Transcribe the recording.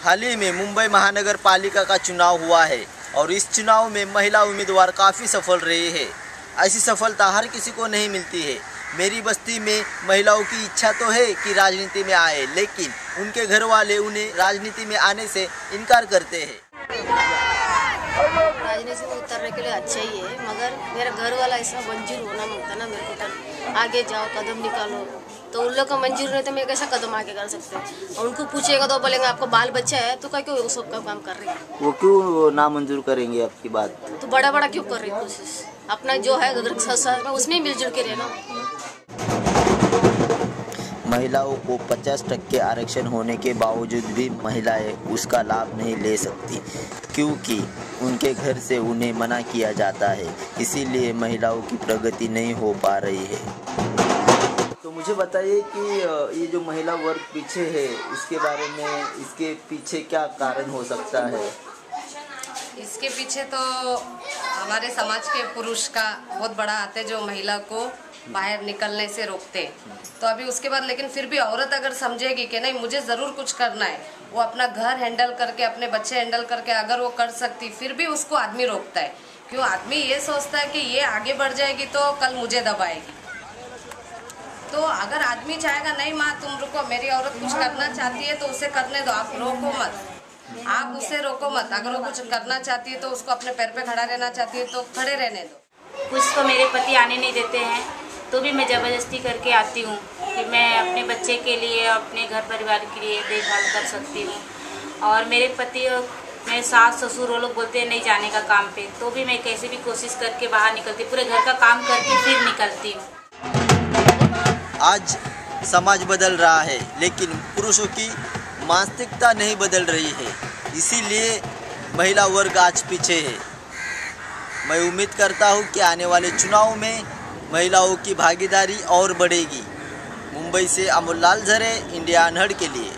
हाल ही में मुंबई महानगर पालिका का चुनाव हुआ है और इस चुनाव में महिला उम्मीदवार काफ़ी सफल रही है। ऐसी सफलता हर किसी को नहीं मिलती है। मेरी बस्ती में महिलाओं की इच्छा तो है कि राजनीति में आए, लेकिन उनके घर वाले उन्हें राजनीति में आने से इनकार करते हैं। राजनीति में उतरने के लिए अच्छा ही है, मगर मेरा घर वाला ऐसा मंजूर होना माँगता ना मेरे को आगे जाओ, कदम निकालो। तो उन लोग का मंजूर नहीं तो मैं कैसा कदम आगे कर सकते हैं? और उनको पूछेगा तो बोलेंगे आपको बाल बच्चा है तो क्या क्यों वो सब का काम कर रही है? वो क्यों नामंजूर करेंगे आपकी बात? तो बड़ा बड़ा क्यों कर रही है कोशिश अपना जो है में उसमें मिलजुल के रहना। महिलाओं को 50 टक्के आरक्षण होने के बावजूद भी महिलाएँ उसका लाभ नहीं ले सकती क्योंकि उनके घर से उन्हें मना किया जाता है। इसीलिए महिलाओं की प्रगति नहीं हो पा रही है। तो मुझे बताइए कि ये जो महिला वर्ग पीछे है, इसके बारे में, इसके पीछे क्या कारण हो सकता है? इसके पीछे तो हमारे समाज के पुरुष का बहुत बड़ा हाथ है, जो महिला को बाहर निकलने से रोकते। तो अभी उसके बाद, लेकिन फिर भी औरत अगर समझेगी कि नहीं, मुझे ज़रूर कुछ करना है, वो अपना घर हैंडल करके, अपने बच्चे हैंडल करके अगर वो कर सकती, फिर भी उसको आदमी रोकता है। क्यों? आदमी ये सोचता है कि ये आगे बढ़ जाएगी तो कल मुझे दबाएगी। तो अगर आदमी चाहेगा, नहीं माँ, तुम रुको, मेरी औरत कुछ करना चाहती है तो उसे करने दो, आप रोको मत। आप उसे रोको मत। अगर वो कुछ करना चाहती है तो उसको अपने पैर पे खड़ा रहना चाहती है तो खड़े रहने दो। कुछ तो मेरे पति आने नहीं देते हैं तो भी मैं ज़बरदस्ती करके आती हूँ कि मैं अपने बच्चे के लिए, अपने घर परिवार के लिए देखभाल कर सकती हूँ। और मेरे पति और मेरे सास ससुर, वो लोग बोलते हैं, नहीं जाने का काम पे। तो भी मैं कैसे भी कोशिश करके बाहर निकलती, पूरे घर का काम करके फिर निकलती हूँ। आज समाज बदल रहा है, लेकिन पुरुषों की मानसिकता नहीं बदल रही है। इसीलिए महिला वर्ग आज पीछे है। मैं उम्मीद करता हूँ कि आने वाले चुनाव में महिलाओं की भागीदारी और बढ़ेगी। मुंबई से अमोल लाल झरे, इंडिया अनहड़ के लिए।